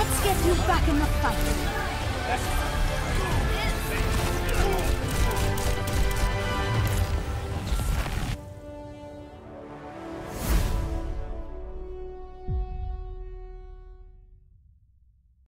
Let's get you back in the fight.